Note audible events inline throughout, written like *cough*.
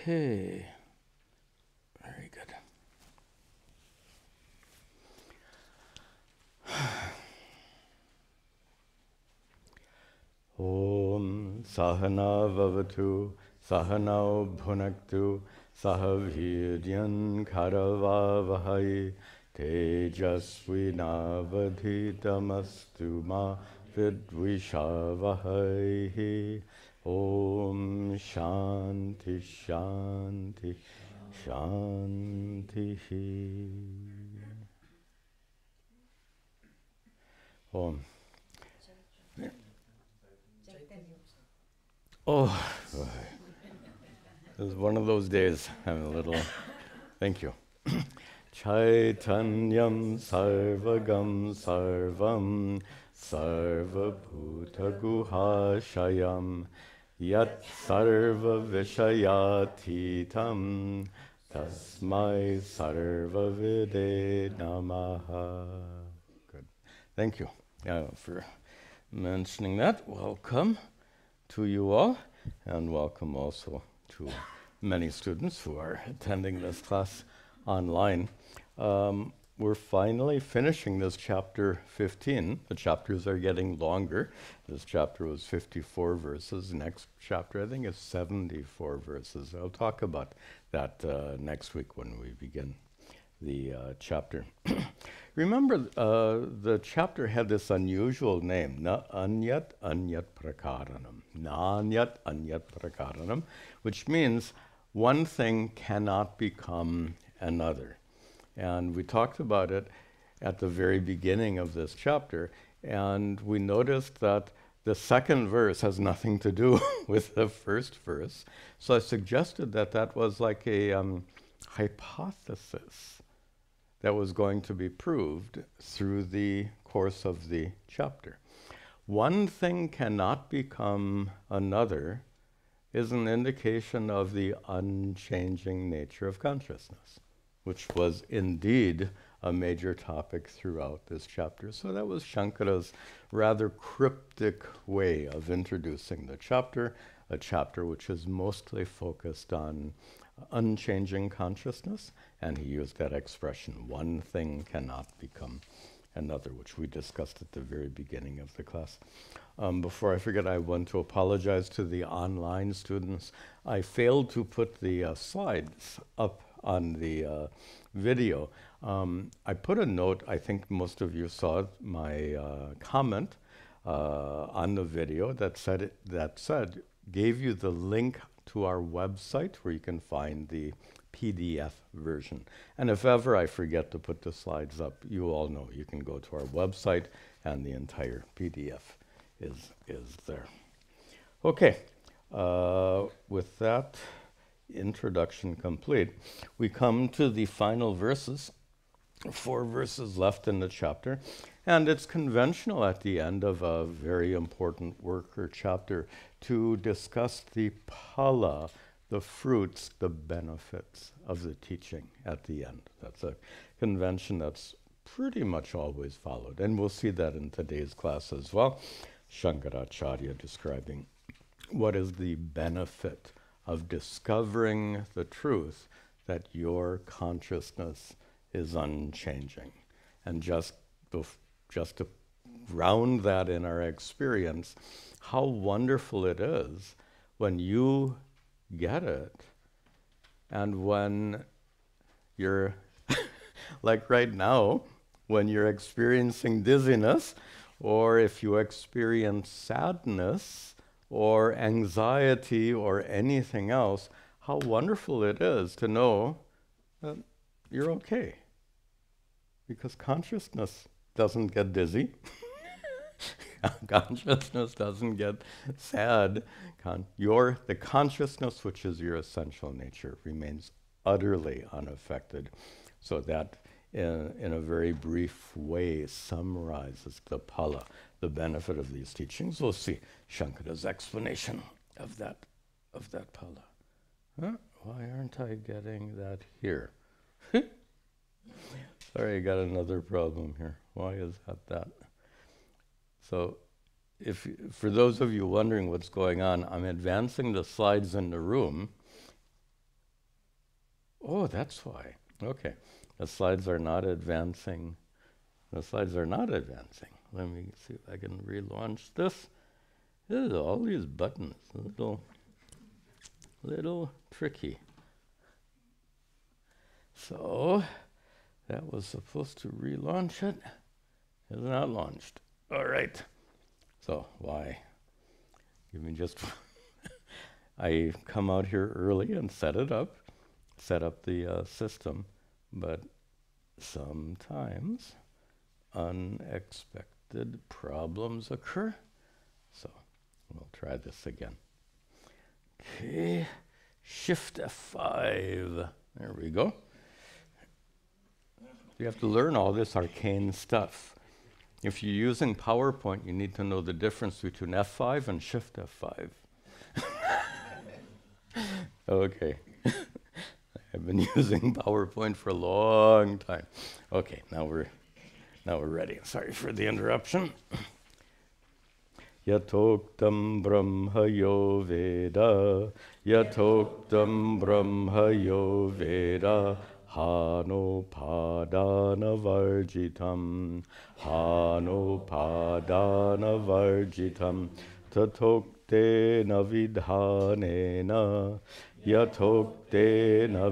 Okay. Very good. Om Sahana Vavatu Sahanau Bhunaktu Sahaviryan Karavavahai Tejasvinavadhitamastu Ma Vidvishavahai Om Shanti Shanti Shanti Om Oh, it was one of those days. I'm a little. Thank you. Chaitanyam sarvagam sarvam sarvabhutaguhashayam yat sarva vishayatitam tasmai sarvavide namaha. Good. Thank you uh, for mentioning that. Welcome to you all, and welcome also to many students who are attending this class online. Um, we're finally finishing this chapter 15. The chapters are getting longer. This chapter was 54 verses. Next chapter, I think, is 74 verses. I'll talk about that uh, next week when we begin the uh, chapter. *clears throat* Remember, uh, the chapter had this unusual name, Na Anyat Anyat Prakaranam. Na Anyat Anyat Prakaranam, which means one thing cannot become another. And we talked about it at the very beginning of this chapter, and we noticed that the second verse has nothing to do *laughs* with the first verse. So I suggested that that was like a um, hypothesis that was going to be proved through the course of the chapter. One thing cannot become another is an indication of the unchanging nature of consciousness, which was indeed a major topic throughout this chapter. So that was Shankara's rather cryptic way of introducing the chapter, a chapter which is mostly focused on unchanging consciousness, and he used that expression one thing cannot become another, which we discussed at the very beginning of the class. Um, before I forget, I want to apologize to the online students. I failed to put the uh, slides up on the uh, video. Um, I put a note, I think most of you saw my uh, comment uh, on the video that said, it, that said, gave you the link to our website where you can find the PDF version. And if ever I forget to put the slides up, you all know you can go to our website and the entire PDF is, is there. Okay, uh, with that introduction complete, we come to the final verses, four verses left in the chapter. And it's conventional at the end of a very important work or chapter to discuss the phala, the fruits, the benefits of the teaching at the end. That's a convention that's pretty much always followed. And we'll see that in today's class as well. Shankaracharya describing what is the benefit of discovering the truth that your consciousness is unchanging. And just, just to ground that in our experience, how wonderful it is when you get it and when you're, *laughs* like right now, when you're experiencing dizziness, or if you experience sadness or anxiety or anything else, how wonderful it is to know that you're okay. Because consciousness doesn't get dizzy. *laughs* consciousness doesn't get sad. Con- your, the consciousness, which is your essential nature, remains utterly unaffected. So that, in, in a very brief way, summarizes the phala, the benefit of these teachings. We'll see Shankara's explanation of that, of that phala. Huh? Why aren't I getting that here? *laughs* Sorry, I got another problem here. Why is that that? So, if for those of you wondering what's going on, I'm advancing the slides in the room, Oh, that's why. Okay. The slides are not advancing. The slides are not advancing. Let me see if I can relaunch this. This is all these buttons, a little, little tricky. So that was supposed to relaunch it. It's not launched. All right. So why? Give me just. *laughs* I come out here early and set it up, set up the uh, system, but sometimes unexpected problems occur. So we'll try this again. Okay, Shift F5. There we go. You have to learn all this arcane stuff. If you're using PowerPoint, you need to know the difference between F5 and Shift F5. *laughs* okay. *laughs* I've been *laughs* using PowerPoint for a long time. Okay, now we're now we're ready. Sorry for the interruption. Yatoktam Brahma Veda Yatoktam Brahma Yo Veda Hanopadana Varjitam Hanopadana Varjitam Tatoktena Vidhanena Yatoktena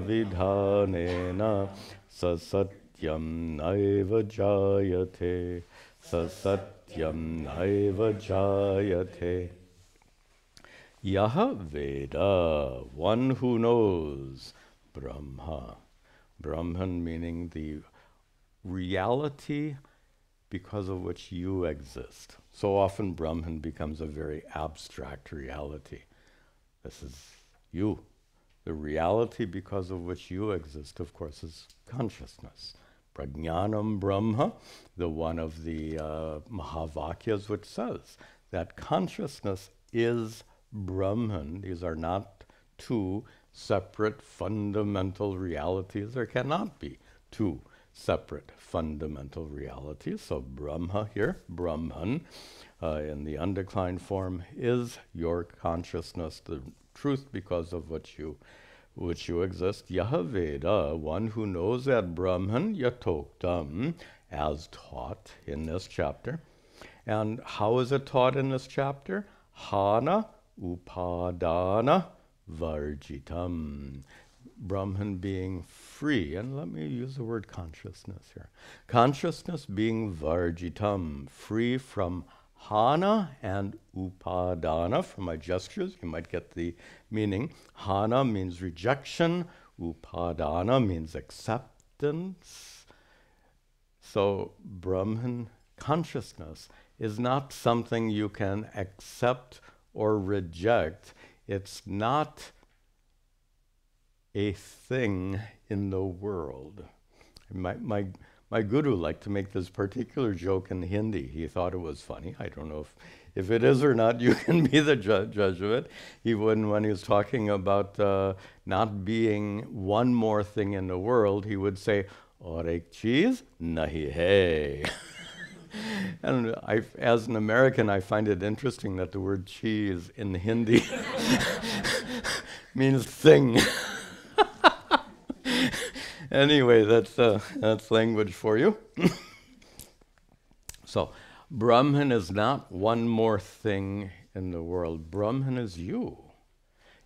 Vidhanena Sasatyam Naiva Jayate Sasatyam Naiva Jayate Yaha Veda, one who knows Brahma. Brahman meaning the reality because of which you exist. So often Brahman becomes a very abstract reality. This is you. The reality because of which you exist, of course, is consciousness. Prajnanam Brahma, the one of the uh, Mahavakyas, which says that consciousness is Brahman. These are not two separate fundamental realities. There cannot be two separate fundamental realities. So Brahma here, Brahman, uh, in the undeclined form, is your consciousness, the truth because of which you which you exist. Yahaveda, one who knows that Brahman yatoktam, as taught in this chapter. And how is it taught in this chapter? Hana upadana varjitam. Brahman being free, and let me use the word consciousness here. Consciousness being varjitam, free from hana and upadana. From my gestures, you might get the meaning. Hana means rejection, upadana means acceptance. So, Brahman consciousness is not something you can accept or reject it's not a thing in the world. My, my, my guru liked to make this particular joke in Hindi. He thought it was funny. I don't know if, if it is or not. *laughs* You can be the ju- judge of it. He would, when he was talking about uh, not being one more thing in the world, he would say, "Aur ek cheez nahi hai." *laughs* and I, as an American, I find it interesting that the word cheese in Hindi *laughs* means thing. Anyway, that's, uh, that's language for you. *laughs* so, Brahman is not one more thing in the world. Brahman is you.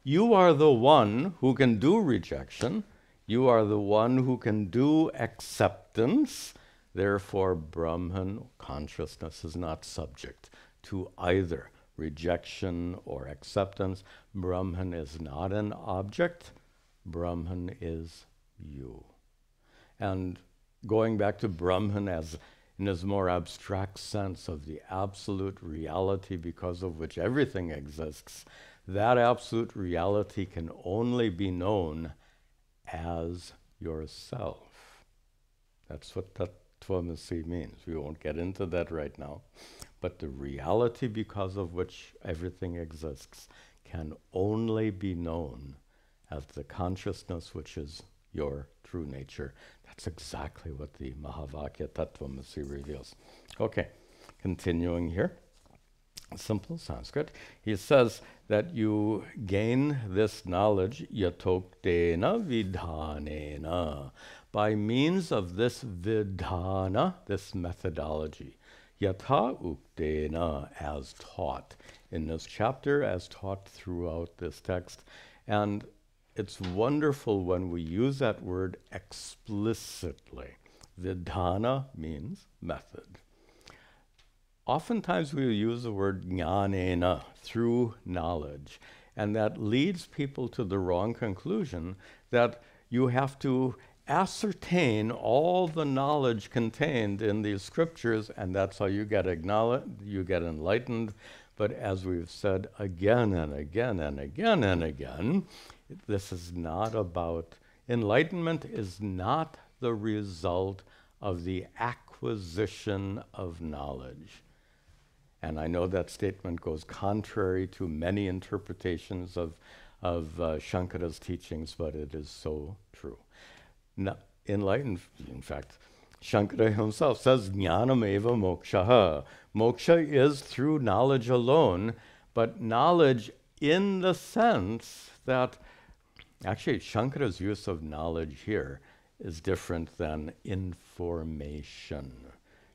You are the one who can do rejection. You are the one who can do acceptance. Therefore, Brahman consciousness is not subject to either rejection or acceptance. Brahman is not an object, Brahman is you. And going back to Brahman as in his more abstract sense of the absolute reality because of which everything exists, that absolute reality can only be known as yourself. That's what that Tvamasi means. We won't get into that right now. But the reality because of which everything exists can only be known as the consciousness which is your true nature. That's exactly what the Mahavakya Tattvamasi reveals. Okay, continuing here. simple Sanskrit. He says that you gain this knowledge yatoktena vidhanena by means of this vidhana, this methodology. Yatha uktena, as taught in this chapter, as taught throughout this text. And it's wonderful when we use that word explicitly. Vidhana means method. Oftentimes we use the word jnanena, through knowledge, and that leads people to the wrong conclusion that you have to ascertain all the knowledge contained in these scriptures, and that's how you get you get enlightened. But as we've said again and again and again and again, this is not about enlightenment is not the result of the acquisition of knowledge. And I know that statement goes contrary to many interpretations of, of uh, Shankara's teachings, but it is so true. Now, enlightened, in fact, Shankara himself says, Jnanam eva moksha. Moksha is through knowledge alone, but knowledge in the sense that actually Shankara's use of knowledge here is different than information.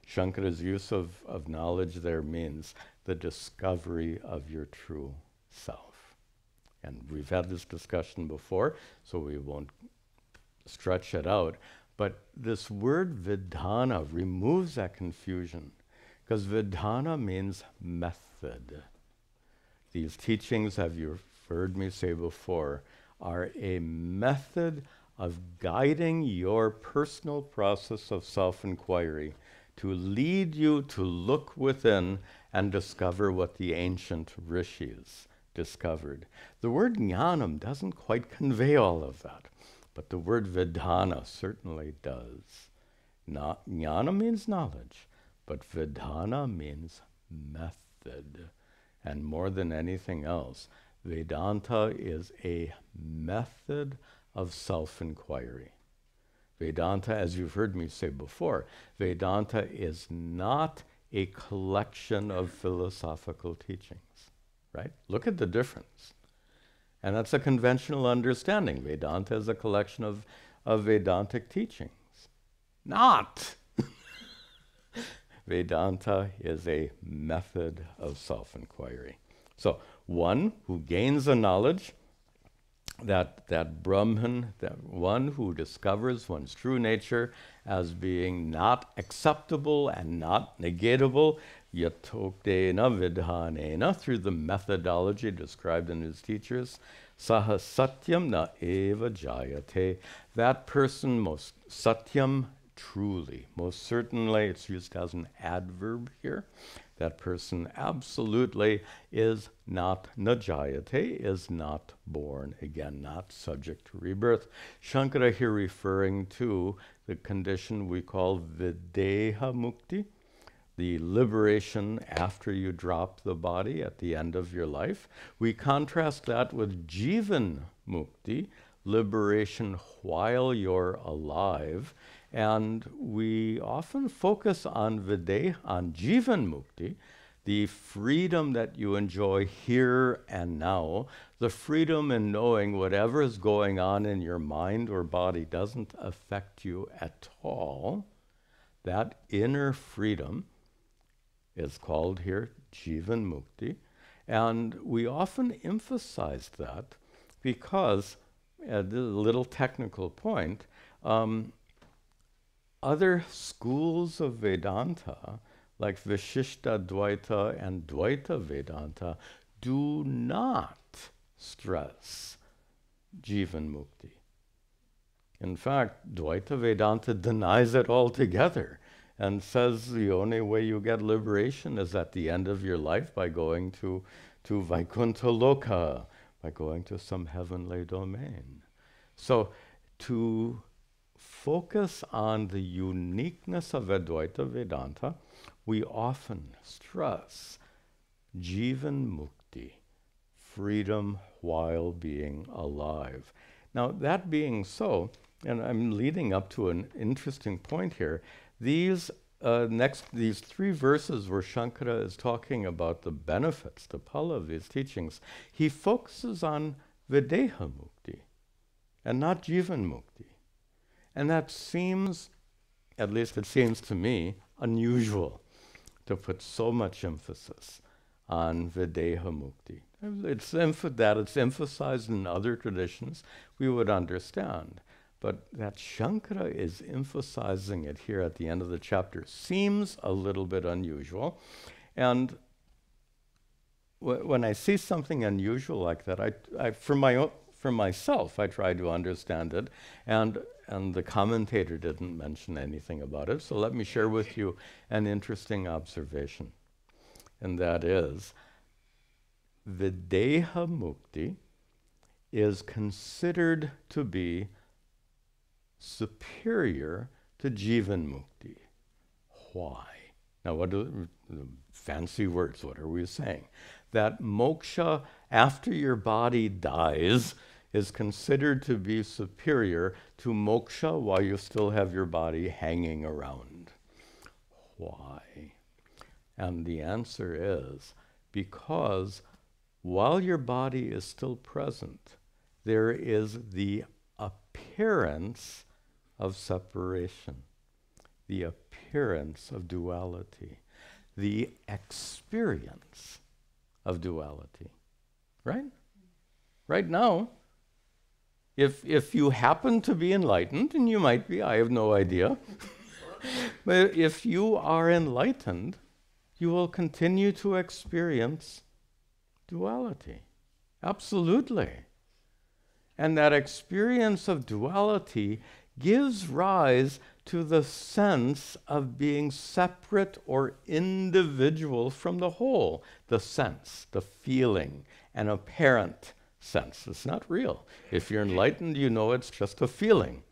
Shankara's use of, of knowledge there means the discovery of your true self. And we've had this discussion before, so we won't stretch it out. But this word vidhana removes that confusion because vidhana means method. These teachings, have you heard me say before, are a method of guiding your personal process of self inquiry to lead you to look within and discover what the ancient rishis discovered. The word jnanam doesn't quite convey all of that. But the word vidhana certainly does. Not, jnana means knowledge, but vidhana means method. And more than anything else, Vedanta is a method of self inquiry. Vedanta, as you've heard me say before, Vedanta is not a collection of philosophical teachings, right? Look at the difference. And that's a conventional understanding. Vedanta is a collection of, of Vedantic teachings. Not! *laughs* Vedanta is a method of self inquiry. So, one who gains a knowledge, that, that Brahman, that one who discovers one's true nature as being not acceptable and not negatable, yatoktena vidhanena, through the methodology described in his teachers, saha satyam na eva jayate. That person, most satyam, truly, most certainly, it's used as an adverb here. That person absolutely is not najayate, is not born again, not subject to rebirth. Shankara here referring to the condition we call videha mukti, the liberation after you drop the body at the end of your life. We contrast that with Jivan Mukti, liberation while you're alive. And we often focus on Videha, on Jivan Mukti, the freedom that you enjoy here and now, the freedom in knowing whatever is going on in your mind or body doesn't affect you at all. That inner freedom is called here Jivan Mukti. And we often emphasize that because, a little technical point, um, other schools of Vedanta, like Vishishta Dvaita and Dvaita Vedanta, do not stress Jivan Mukti. In fact, Dvaita Vedanta denies it altogether and says the only way you get liberation is at the end of your life by going to, to Vaikuntha Loka, by going to some heavenly domain. So to focus on the uniqueness of Advaita Vedanta, we often stress Jivan Mukti, freedom while being alive. Now, that being so, and I'm leading up to an interesting point here, these uh, next, these three verses where Shankara is talking about the benefits, the phala of these teachings, he focuses on Videha Mukti and not Jivan Mukti. And that seems, at least it seems to me, unusual to put so much emphasis on Videha Mukti. It's that it's emphasized in other traditions, we would understand. But that Shankara is emphasizing it here at the end of the chapter seems a little bit unusual. And when I see something unusual like that, I, I, for, my o- for myself, I try to understand it. And, and the commentator didn't mention anything about it. So let me share with you an interesting observation. And that is Videha Mukti is considered to be superior to Jivan Mukti. Why? Now, what do fancy words? What are we saying? That moksha after your body dies is considered to be superior to moksha while you still have your body hanging around. Why? And the answer is because while your body is still present, there is the appearance of separation, the appearance of duality, the experience of duality. Right? Right now, if, if you happen to be enlightened, and you might be, I have no idea, *laughs* but if you are enlightened, you will continue to experience duality. Absolutely. And that experience of duality gives rise to the sense of being separate or individual from the whole. The sense, the feeling, an apparent sense. It's not real. If you're enlightened, you know it's just a feeling.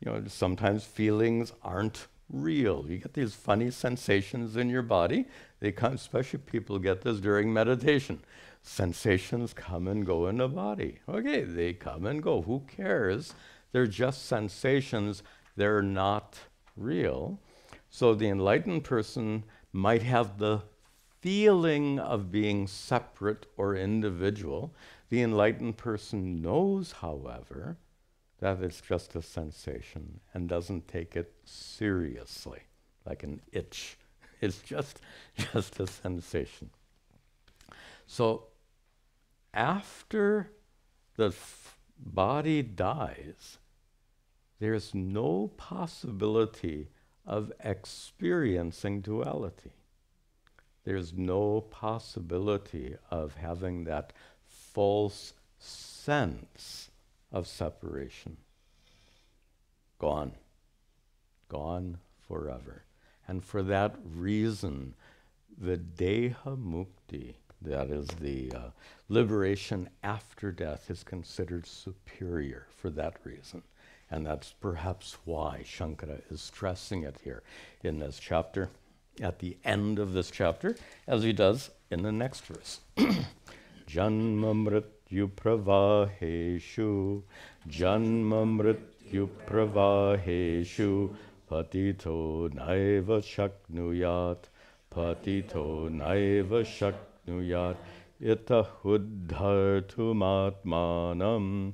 You know, sometimes feelings aren't real. You get these funny sensations in your body. They come, especially people get this during meditation. Sensations come and go in the body. Okay, they come and go. Who cares? They're just sensations, they're not real. So the enlightened person might have the feeling of being separate or individual. The enlightened person knows, however, that it's just a sensation and doesn't take it seriously, like an itch. *laughs* It's just, just a sensation. So after the body dies, there's no possibility of experiencing duality. There's no possibility of having that false sense of separation. Gone. Gone forever. And for that reason, Videha Mukti, that is the uh, liberation after death, is considered superior for that reason. And that's perhaps why Shankara is stressing it here in this chapter, at the end of this chapter, as he does in the next verse. *clears throat* जन्ममृत्युप्रवाहेषु जन्ममृत्युप्रवाहेषु पतितो नैव शक्नुयात् पतितो नैव शक्नुयात्। यत उद्धर्तुमात्मानम्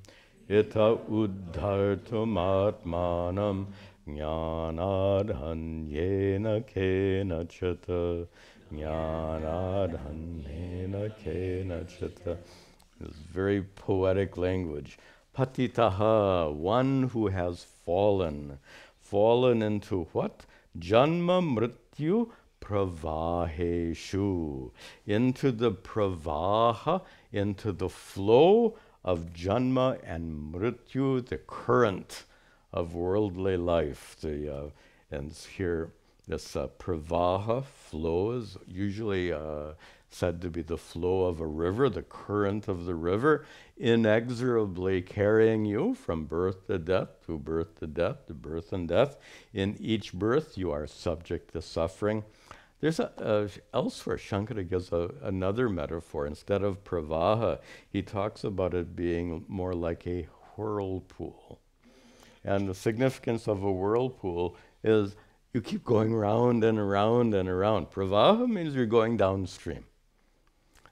यथ उद्धर्तुमात्मानं ज्ञानार्हन्येन केनचित् jnanadhanyena kenachata. This very poetic language. Patitaha, one who has fallen fallen into what? Janma mrityu pravaheshu. Into the pravaha, into the flow of janma and mrityu, the current of worldly life. The, uh, and here, this uh, pravaha flows, usually uh, said to be the flow of a river, the current of the river, inexorably carrying you from birth to death, to birth to death, to birth and death. In each birth, you are subject to suffering. There's a, uh, elsewhere, Shankara gives a, another metaphor. Instead of pravaha, he talks about it being more like a whirlpool. And the significance of a whirlpool is you keep going round and around and around. Pravaha means you're going downstream.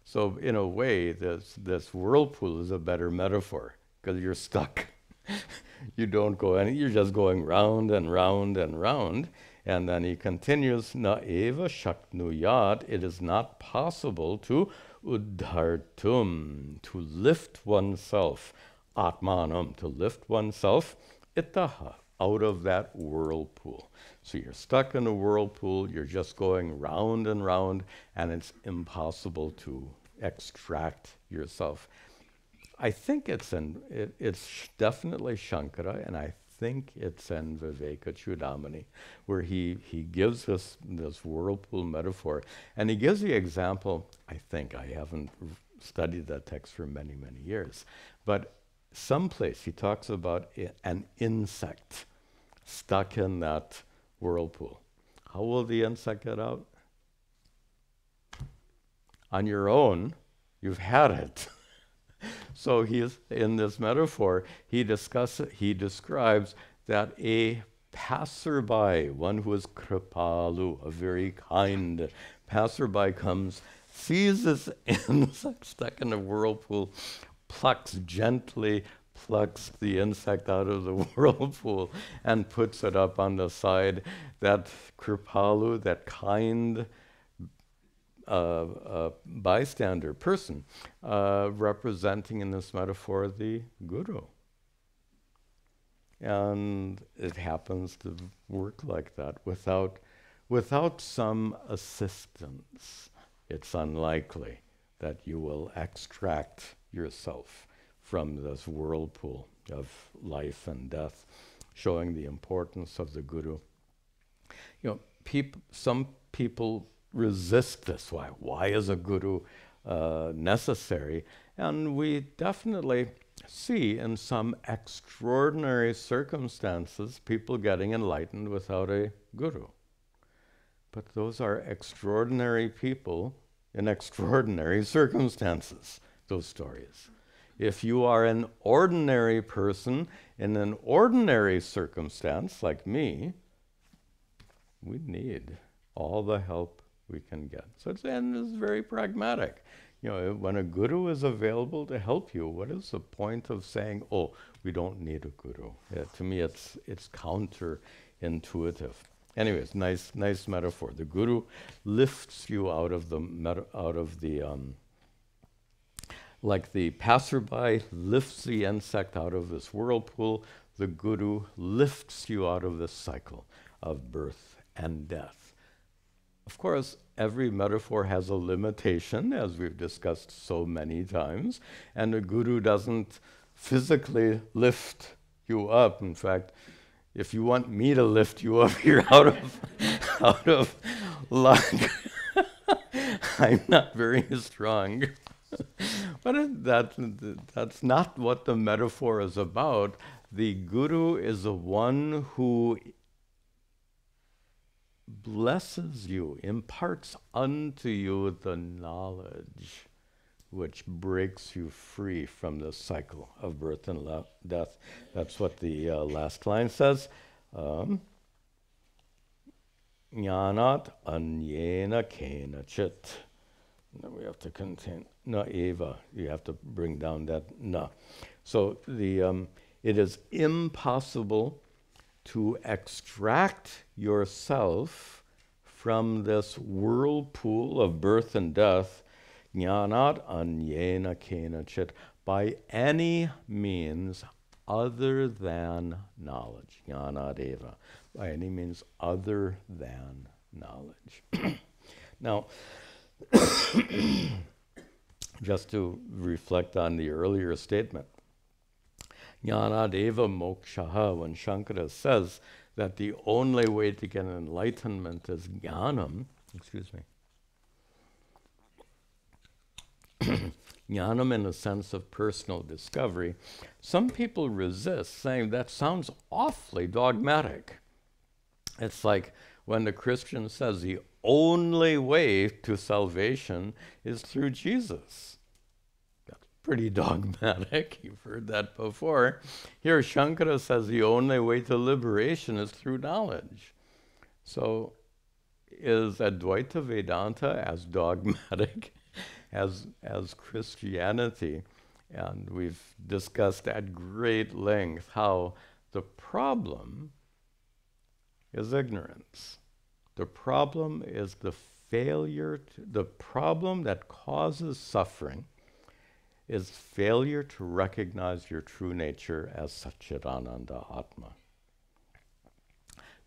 So in a way, this this whirlpool is a better metaphor because you're stuck. *laughs* you don't go any. You're just going round and round and round. And then he continues, Na eva shaknuyat, it is not possible to uddhartum, to lift oneself, atmanam, to lift oneself, itaha, out of that whirlpool. So you're stuck in a whirlpool, you're just going round and round, and it's impossible to extract yourself. I think it's in, it, it's definitely Shankara, and I think it's in Viveka Chudamani, where he, he gives us this whirlpool metaphor. And he gives the example, I think, I haven't studied that text for many, many years, but someplace he talks about an insect stuck in that whirlpool. How will the insect get out? On your own, you've had it. *laughs* so he is in this metaphor, he discuss, he describes that a passerby, one who is kripalu, a very kind passerby comes, sees this *laughs* insect stuck in a whirlpool, plucks gently, plucks the insect out of the *laughs* whirlpool and puts it up on the side. That kripalu, that kind uh, uh, bystander person, uh, representing in this metaphor the guru. And it happens to work like that without, without some assistance. It's unlikely that you will extract yourself from this whirlpool of life and death, showing the importance of the guru. You know, peop- some people resist this. Why? Why is a guru uh, necessary? And we definitely see in some extraordinary circumstances people getting enlightened without a guru. But those are extraordinary people in extraordinary *laughs* circumstances, those stories. If you are an ordinary person in an ordinary circumstance, like me, we need all the help we can get. So it's, and it's very pragmatic. You know, when a guru is available to help you, what is the point of saying, "Oh, we don't need a guru"? Yeah, to me, it's it's counterintuitive. Anyways, nice nice metaphor. The guru lifts you out of the out of the um, like the passerby lifts the insect out of this whirlpool. The guru lifts you out of this cycle of birth and death. Of course, every metaphor has a limitation, as we've discussed so many times, and a guru doesn't physically lift you up. In fact, if you want me to lift you up, *laughs* you're out of out of luck. *laughs* I'm not very strong. *laughs* but that, that's not what the metaphor is about. The guru is the one who blesses you, imparts unto you the knowledge which breaks you free from the cycle of birth and death. That's what the uh, last line says. Um, Jnanat anyena kena chit. Now we have to contain na eva. You have to bring down that na. So the um, it is impossible to extract yourself from this whirlpool of birth and death, jnanat anyena kena chit, by any means other than knowledge, jnanat eva, by any means other than knowledge. *clears throat* now, just to reflect on the earlier statement, Jnanadeva mokshaha, when Shankara says that the only way to get enlightenment is jnanam, excuse me, *clears throat* jnanam in a sense of personal discovery, some people resist, saying that sounds awfully dogmatic. It's like when the Christian says the only way to salvation is through Jesus That's pretty *laughs* dogmatic. You've heard that before. Here, Shankara says the only way to liberation is through knowledge. So, is Advaita Vedanta as dogmatic *laughs* as, as Christianity? And we've discussed at great length how the problem is ignorance. The problem is the failure, to, the problem that causes suffering is failure to recognize your true nature as Satchidananda Atma.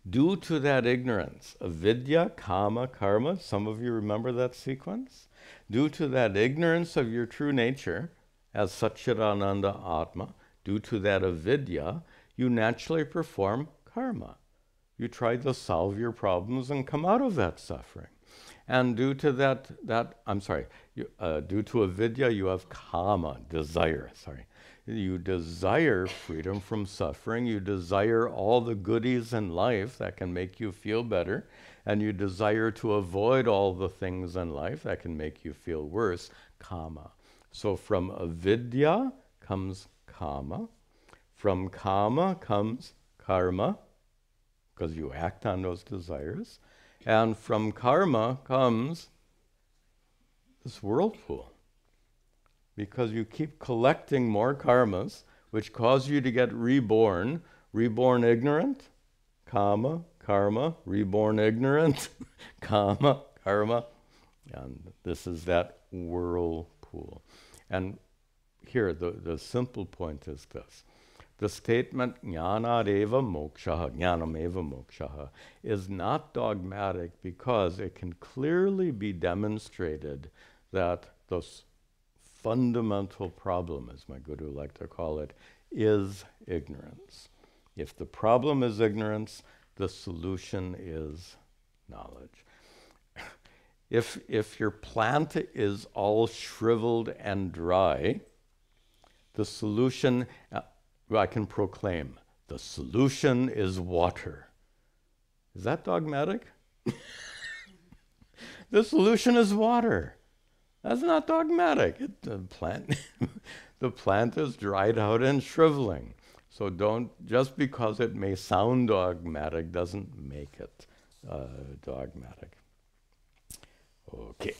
Due to that ignorance, avidya, kama, karma, some of you remember that sequence? Due to that ignorance of your true nature as Satchidananda Atma, due to that avidya, you naturally perform karma. You try to solve your problems and come out of that suffering. And due to that, that I'm sorry, you, uh, due to avidya, you have kama, desire. Sorry, you desire freedom from suffering. You desire all the goodies in life that can make you feel better, and you desire to avoid all the things in life that can make you feel worse. Kama. So from avidya comes kama. From kama comes karma, because you act on those desires. And from karma comes this whirlpool. Because you keep collecting more karmas, which cause you to get reborn, reborn ignorant, karma, karma, reborn ignorant, *laughs* karma, karma. And this is that whirlpool. And here, the, the simple point is this the statement jnanadeva moksha, jnanameva moksha, is not dogmatic because it can clearly be demonstrated that the fundamental problem, as my guru liked to call it, is ignorance. If the problem is ignorance, the solution is knowledge. *coughs* If, if your plant is all shriveled and dry, the solution, uh, I can proclaim the solution is water. Is that dogmatic? *laughs* the solution is water. That's not dogmatic. It, the plant, *laughs* the plant is dried out and shriveling. So don't just because it may sound dogmatic doesn't make it uh, dogmatic. Okay,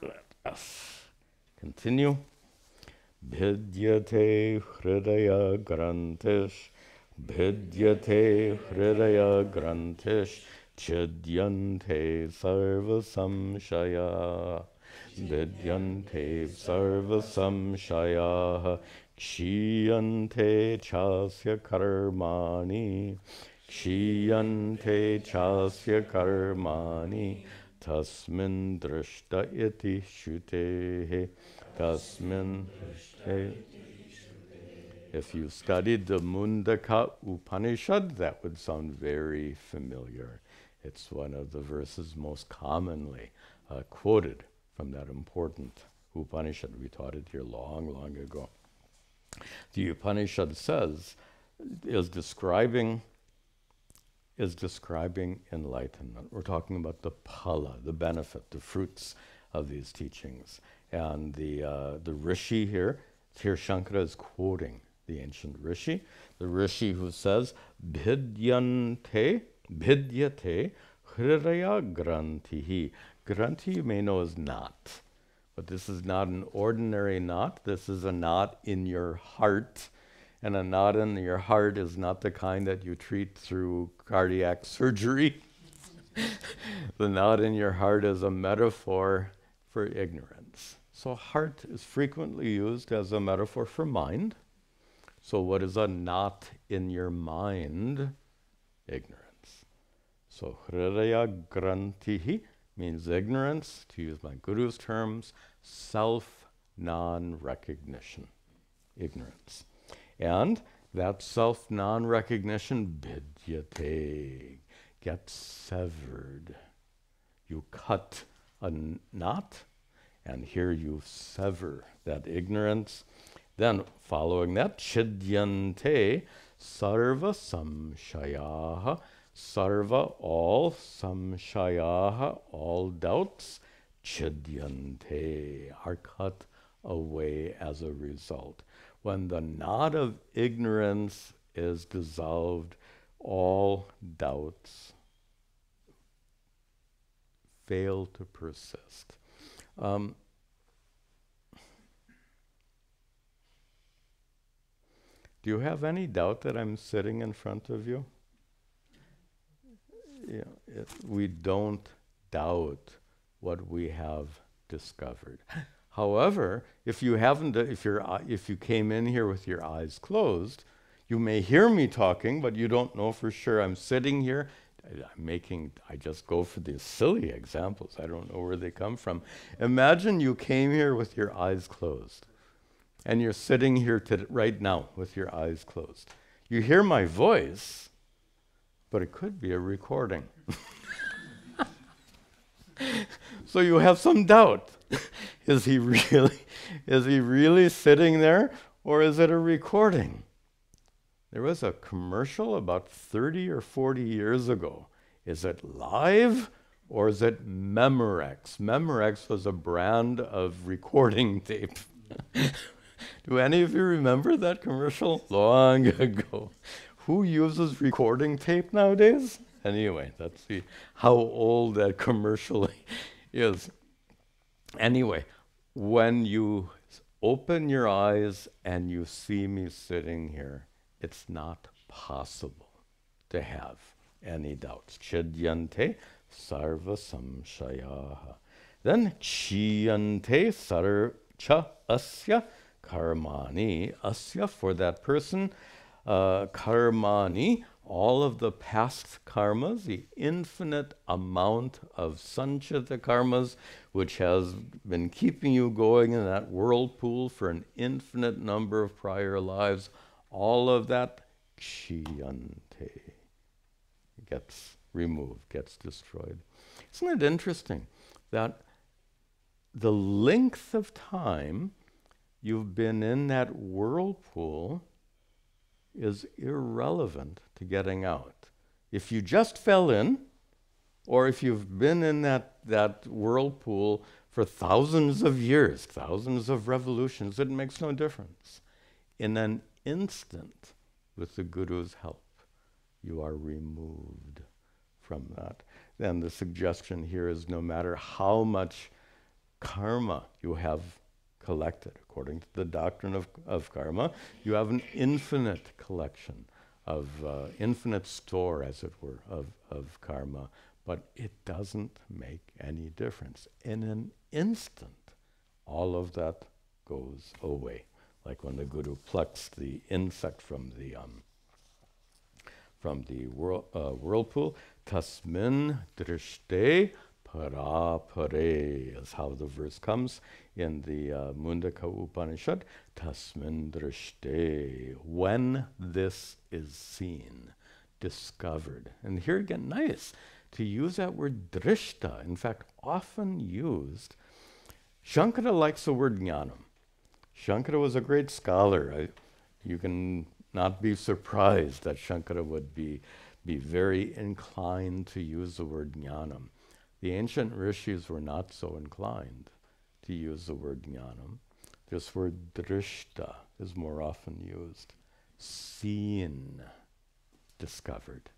let us continue. भिद्यते हृदयग्रन्थिश् भिद्यते हृदयग्रन्थिश्चिद्यन्ते सर्वसंशया। भिद्यन्ते सर्वसंशयाः, क्षीयन्ते चास्य कर्माणि क्षीयन्ते चास्य कर्माणि तस्मिन् दृष्ट इति श्रुतेः। Tasmin. If you studied the Mundaka Upanishad, that would sound very familiar. It's one of the verses most commonly uh, quoted from that important Upanishad. We taught it here long, long ago. The Upanishad says, is describing is describing enlightenment. We're talking about the phala, the benefit, the fruits of these teachings. And the, uh, the rishi here, here Shankara is quoting the ancient rishi, the rishi who says, Bhidyante, Bhidyate, Hridaya Granthihi. Granthi you may know is knot, but this is not an ordinary knot. This is a knot in your heart. And a knot in your heart is not the kind that you treat through cardiac surgery. *laughs* the knot in your heart is a metaphor for ignorance. So, heart is frequently used as a metaphor for mind. So, what is a knot in your mind? Ignorance. So, hridaya granthihi means ignorance, to use my guru's terms, self non recognition. Ignorance. And that self non recognition, vidyate, gets severed. You cut a knot and here you sever that ignorance. Then, following that, chidyante sarva samshayaha, sarva all samshayaha, all doubts, chidyante are cut away as a result. When the knot of ignorance is dissolved, all doubts fail to persist. Um, do you have any doubt that I'm sitting in front of you? Yeah, it, we don't doubt what we have discovered. *laughs* However, if you haven't, if you if you came in here with your eyes closed, you may hear me talking, but you don't know for sure. I'm sitting here. I'm making. I just go for these silly examples. I don't know where they come from. Imagine you came here with your eyes closed, and you're sitting here right now with your eyes closed. You hear my voice, but it could be a recording. *laughs* so you have some doubt. *laughs* is he really is he really sitting there or is it a recording? There was a commercial about 30 or 40 years ago. Is it live or is it Memorex? Memorex was a brand of recording *laughs* tape. Do any of you remember that commercial? Long ago. Who uses recording tape nowadays? Anyway, that's the, how old that commercial *laughs* is. Anyway, when you open your eyes and you see me sitting here, it's not possible to have any doubts. Chidyante sarva samshayaha. Then kshiyante sarcha asya karmani. Asya for that person, uh, karmani all of the past karmas, the infinite amount of sanchita karmas, which has been keeping you going in that whirlpool for an infinite number of prior lives, all of that kshiyante gets removed, gets destroyed. Isn't it interesting that the length of time you've been in that whirlpool is irrelevant to getting out. If you just fell in, or if you've been in that, that whirlpool for thousands of years, thousands of revolutions, it makes no difference. In an instant, with the Guru's help, you are removed from that. Then the suggestion here is no matter how much karma you have collected. According to the doctrine of, of karma, you have an infinite collection of uh, infinite store, as it were, of, of karma, but it doesn't make any difference. In an instant, all of that goes away. Like when the guru plucks the insect from the um, from the whirl, uh, whirlpool, tasmin drishte para pare is how the verse comes in the uh, Mundaka Upanishad, tasmin drishte, when this is seen, discovered. And here again, nice to use that word drishta, in fact, often used. Shankara likes the word jnanam. Shankara was a great scholar. I, you can not be surprised that Shankara would be, be very inclined to use the word jnanam. The ancient rishis were not so inclined to use the word jnanam. This word drishta is more often used. Seen, discovered.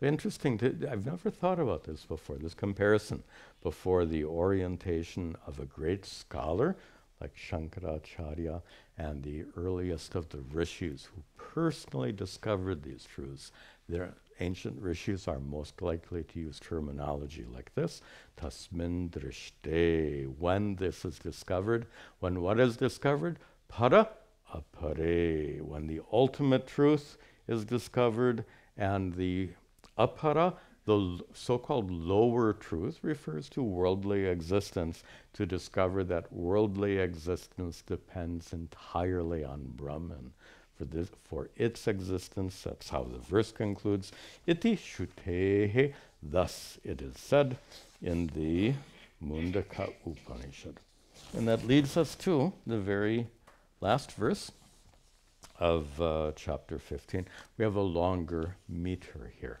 Interesting, I've never thought about this before, this comparison before the orientation of a great scholar like Shankaracharya and the earliest of the rishis who personally discovered these truths. Their ancient rishis are most likely to use terminology like this tasmin drishte. When this is discovered, when what is discovered? Para apare. When the ultimate truth is discovered and the apara, the so called lower truth, refers to worldly existence, to discover that worldly existence depends entirely on Brahman for, this, for its existence. That's how the verse concludes. Iti shutehe, thus it is said in the Mundaka Upanishad. And that leads us to the very last verse of uh, chapter 15. We have a longer meter here.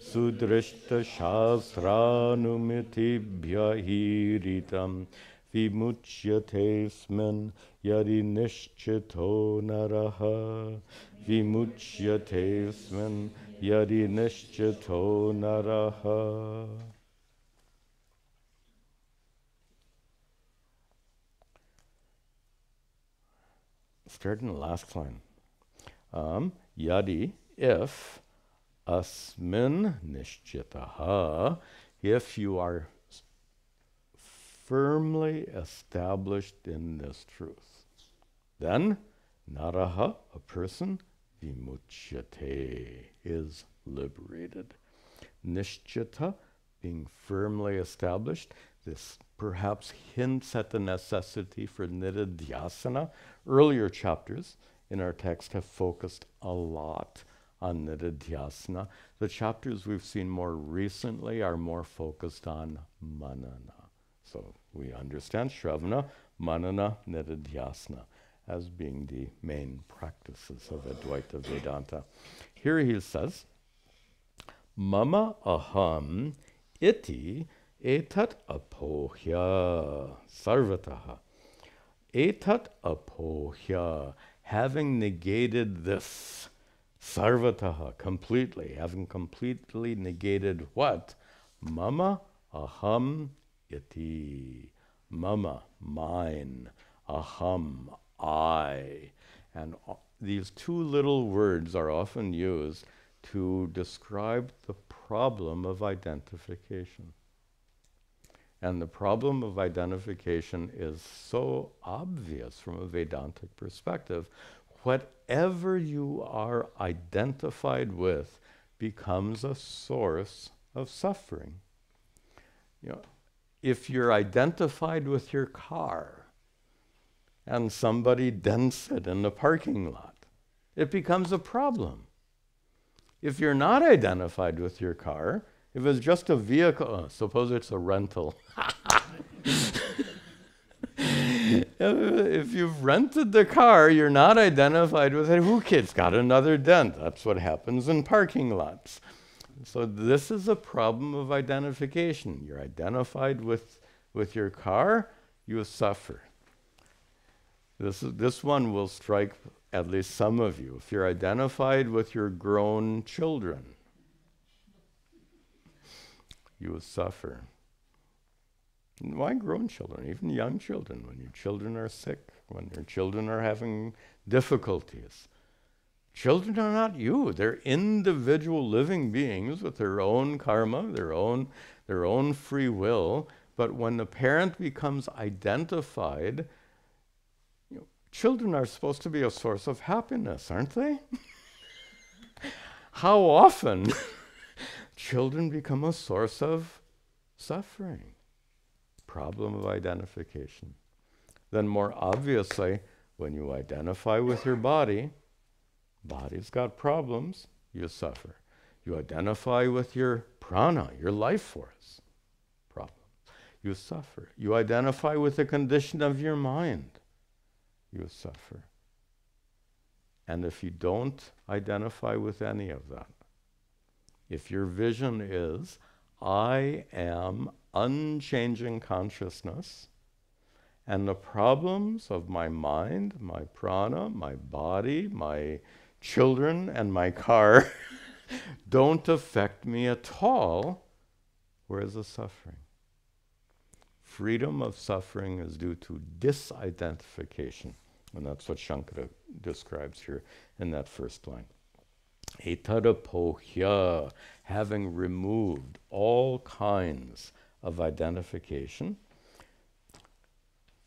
vimukta Vimutam evam oparam sudrishta shastranumitibhyahiritam sudrishta shastranumitibhyahiritam vimuchyate yadi nishchito naraha vimuchyate yadi nishchito naraha Start in the last line. Um, yadi, if asmin nishchitaha, if you are firmly established in this truth, then naraha, a person, vimuchyate, is liberated. Nishchita, being firmly established, this perhaps hints at the necessity for nididhyasana. Earlier chapters in our text have focused a lot on nididhyasana. The chapters we've seen more recently are more focused on manana. So we understand Shravana, Manana, Nididhyasana as being the main practices of Advaita Vedanta. Here he says, Mama aham iti etat apohya sarvataha. Etat apohya, having negated this, sarvataha, completely, having completely negated what? Mama aham iti. Mama, mine. Aham, I. And these two little words are often used to describe the problem of identification. And the problem of identification is so obvious from a Vedantic perspective. Whatever you are identified with becomes a source of suffering. You know, if you're identified with your car and somebody dents it in the parking lot, it becomes a problem. If you're not identified with your car, if it's just a vehicle, oh, suppose it's a rental. *laughs* Uh, if you've rented the car, you're not identified with it. Who kids got another dent? That's what happens in parking lots. So this is a problem of identification. You're identified with, with your car, you suffer. This, is, this one will strike at least some of you. If you're identified with your grown children, you will suffer. Why grown children? Even young children, when your children are sick, when your children are having difficulties. Children are not you. They're individual living beings with their own karma, their own, their own free will. But when the parent becomes identified, you know, children are supposed to be a source of happiness, aren't they? How often *laughs* children become a source of suffering? Problem of identification. Then, more obviously, when you identify with your body, Body's got problems, you suffer. You identify with your prana, your life force, problem. You suffer. You identify with the condition of your mind, you suffer. And if you don't identify with any of that, if your vision is, I am unchanging consciousness, and the problems of my mind, my prana, my body, my children and my car *laughs* don't affect me at all, where is the suffering? Freedom of suffering is due to disidentification. And that's what Shankara describes here in that first line. Etadapohya, having removed all kinds of identification,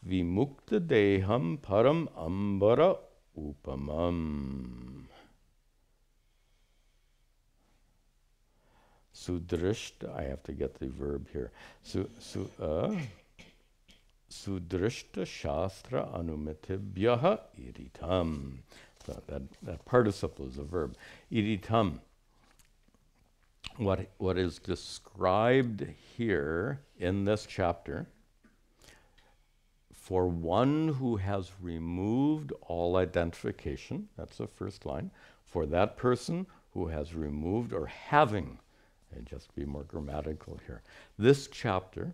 vimukta deham param ambara upamam. Sudrishta, I have to get the verb here. Su, su, uh, Sudrishta Shastra Anumitibhyaha iritam. So that, that participle is a verb. Iritam. What, what is described here in this chapter for one who has removed all identification, that's the first line, for that person who has removed or having, and just be more grammatical here, this chapter,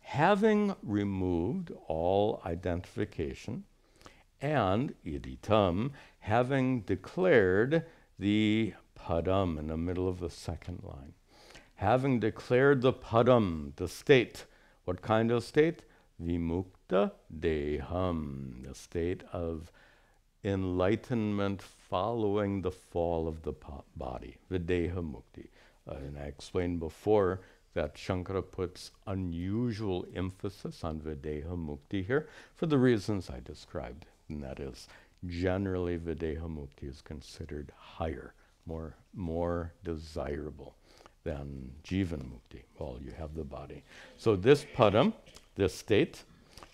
having removed all identification, and iditam, having declared the padam in the middle of the second line. Having declared the padam, the state, what kind of state? Vimukta deham, the state of enlightenment following the fall of the body, Videha Mukti. Uh, and I explained before that Shankara puts unusual emphasis on Videha Mukti here for the reasons I described. And that is, generally, Videha Mukti is considered higher, more, more desirable than Jivan Mukti while you have the body. So, this padam, this state,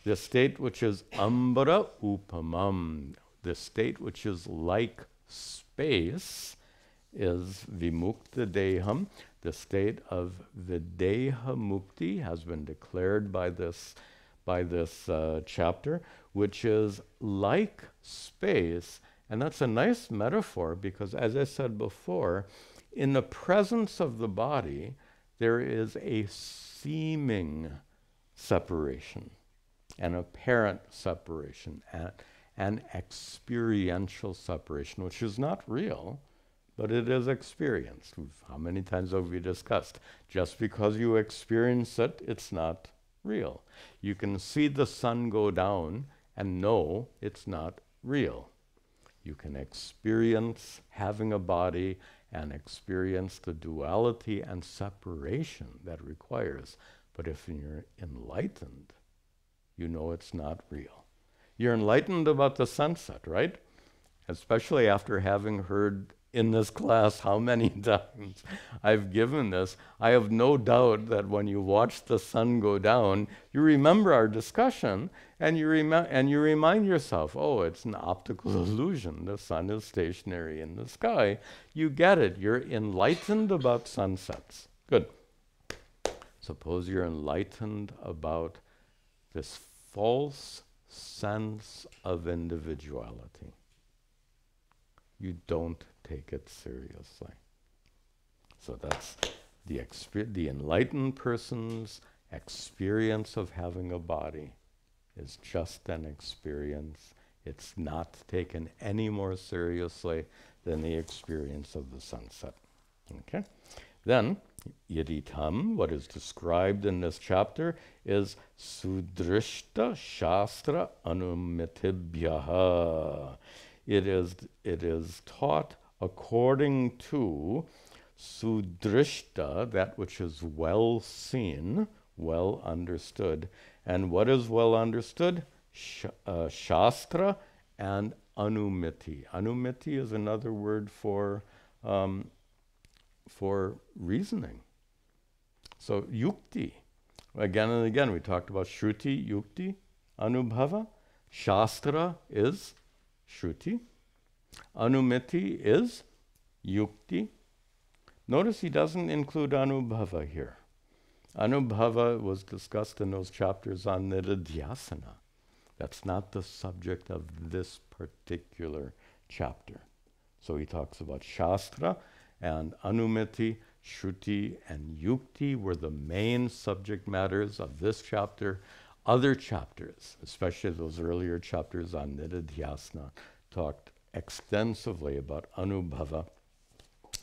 this state which is ambara upamam, this state which is like space, is vimukta deham. The state of videha mukti has been declared by this, by this uh, chapter, which is like space. And that's a nice metaphor because, as I said before, in the presence of the body, there is a seeming separation, an apparent separation, an experiential separation, which is not real, but it is experienced. How many times have we discussed? Just because you experience it, it's not real. You can see the sun go down and know it's not real. You can experience having a body and experience the duality and separation that requires. But if you're enlightened, you know it's not real. You're enlightened about the sunset, right? Especially after having heard in this class how many *laughs* times I've given this. I have no doubt that when you watch the sun go down, you remember our discussion and you, rem- and you remind yourself, oh, it's an optical *laughs* illusion. The sun is stationary in the sky. You get it. You're enlightened about sunsets. Good. Suppose you're enlightened about this false sense of individuality. You don't take it seriously. So that's the, the enlightened person's experience of having a body is just an experience. It's not taken any more seriously than the experience of the sunset. Okay? Then, Yaditam, what is described in this chapter, is Sudrishta Shastra Anumitibhyaha. It is, it is taught according to Sudrishta, that which is well seen, well understood. And what is well understood? Sh- uh, Shastra and Anumiti. Anumiti is another word for um, for reasoning. So yukti, again and again, we talked about shruti, yukti, anubhava. Shastra is shruti. Anumiti is yukti. Notice he doesn't include anubhava here. Anubhava was discussed in those chapters on nididhyasana. That's not the subject of this particular chapter. So he talks about Shastra and Anumiti, Shruti, and Yukti were the main subject matters of this chapter. Other chapters, especially those earlier chapters on Nididhyasana, talked extensively about Anubhava.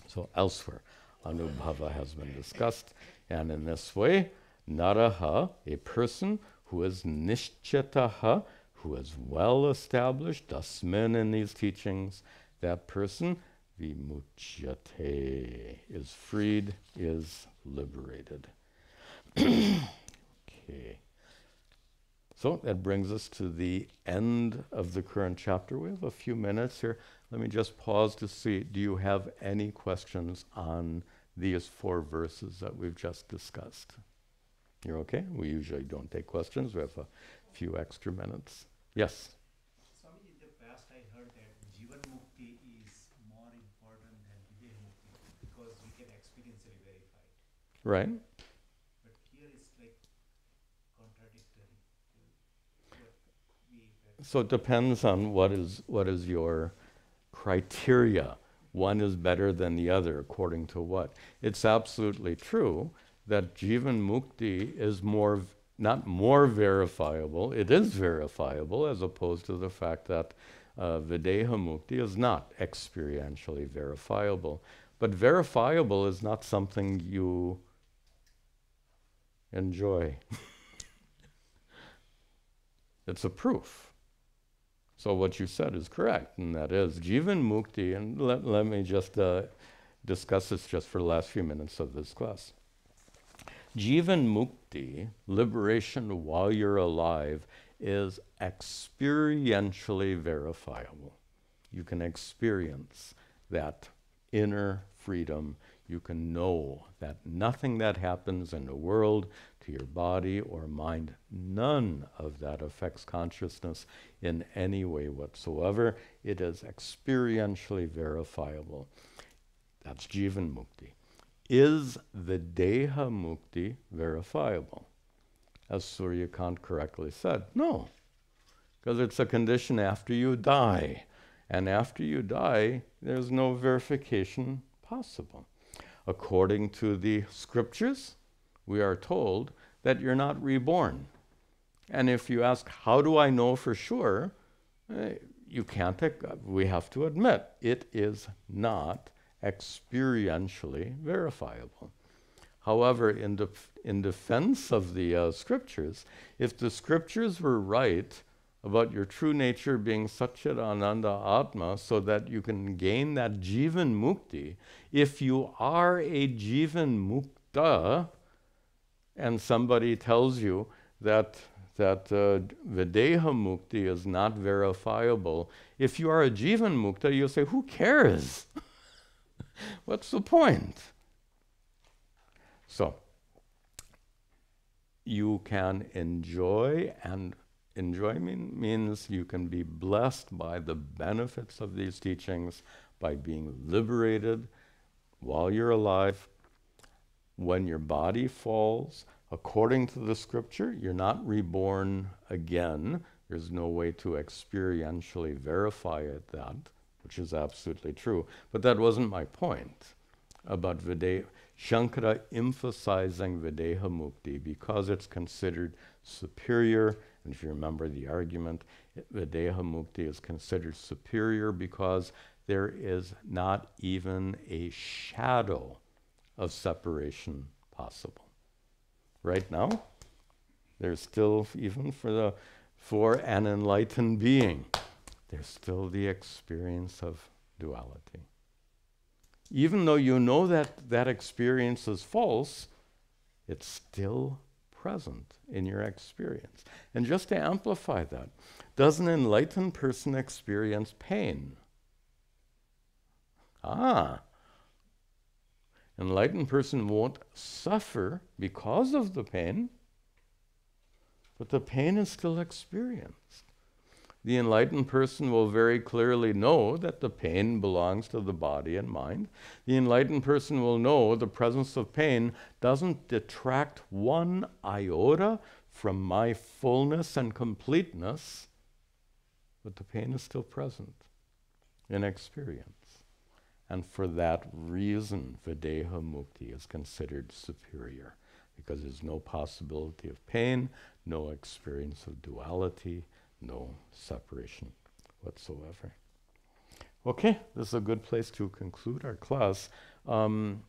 So elsewhere, Anubhava has been discussed. And in this way, Naraha, a person who is Nishchitaha, who is well established, Dasmin in these teachings, that person vimuchyate, is freed, is liberated. *clears throat* okay. So that brings us to the end of the current chapter. We have a few minutes here. Let me just pause to see do you have any questions on these four verses that we've just discussed? You're okay? We usually don't take questions. We have a few extra minutes. Yes? Right. But here it's like contradictory. So it depends on what is what is your criteria. One is better than the other according to what. It's absolutely true that Jivan Mukti is more not more verifiable. It is verifiable as opposed to the fact that uh, Videha Mukti is not experientially verifiable. But verifiable is not something you enjoy. *laughs* it's a proof. So what you said is correct, and that is Jivan Mukti, and let, let me just uh, discuss this just for the last few minutes of this class. Jivan Mukti, liberation while you're alive, is experientially verifiable. You can experience that inner freedom. You can know that nothing that happens in the world to your body or mind, none of that affects consciousness in any way whatsoever. It is experientially verifiable. That's Jivan Mukti. Is Videha Mukti verifiable? As Suryakant correctly said, no, because it's a condition after you die. And after you die, there's no verification possible. According to the scriptures, we are told that you're not reborn. And if you ask, how do I know for sure? Eh, you can't, we have to admit, it is not experientially verifiable. However, in, def- in defense of the uh, scriptures, if the scriptures were right about your true nature being Satchidananda Atma, so that you can gain that Jivan Mukti, if you are a Jivan Mukta, and somebody tells you that that uh, Videha Mukti is not verifiable, if you are a Jivan Mukta, you'll say, Who cares? *laughs* What's the point? So, you can enjoy, and enjoy mean, means you can be blessed by the benefits of these teachings by being liberated while you're alive. When your body falls, according to the scripture, you're not reborn again. There's no way to experientially verify it that, which is absolutely true. But that wasn't my point about Videha. Shankara emphasizing Videha Mukti because it's considered superior. And if you remember the argument, Videha Mukti is considered superior because there is not even a shadow of separation possible. Right now, there's still, even for, the, for an enlightened being, there's still the experience of duality. Even though you know that that experience is false, it's still present in your experience. And just to amplify that, does an enlightened person experience pain? Ah, enlightened person won't suffer because of the pain, but the pain is still experienced. The enlightened person will very clearly know that the pain belongs to the body and mind. The enlightened person will know the presence of pain doesn't detract one iota from my fullness and completeness, but the pain is still present in experience. And for that reason, Videha Mukti is considered superior because there's no possibility of pain, no experience of duality, no separation whatsoever. Okay, this is a good place to conclude our class. Um,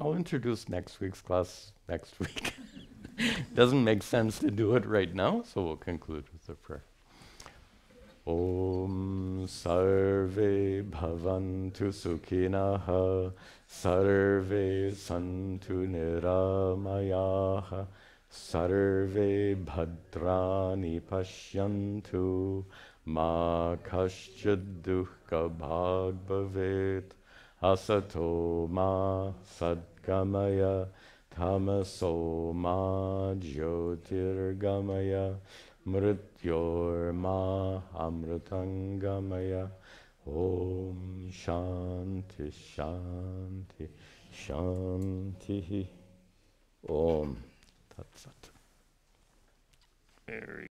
I'll introduce next week's class next *laughs* week. Doesn't make sense to do it right now, so we'll conclude with a prayer. ॐ सर्वे भवन्तु सुखिनः सर्वे सन्तु निरामयाः सर्वे भद्राणि पश्यन्तु मा कश्चिद्दुःखभाग् भवेत् असतो मा सद्गमय तमसो मा ज्योतिर्गमय मृत्योर्मा अमृतङ्गमय ॐ शान्ति शान्ति शान्तिः ॐ तत्सत् Very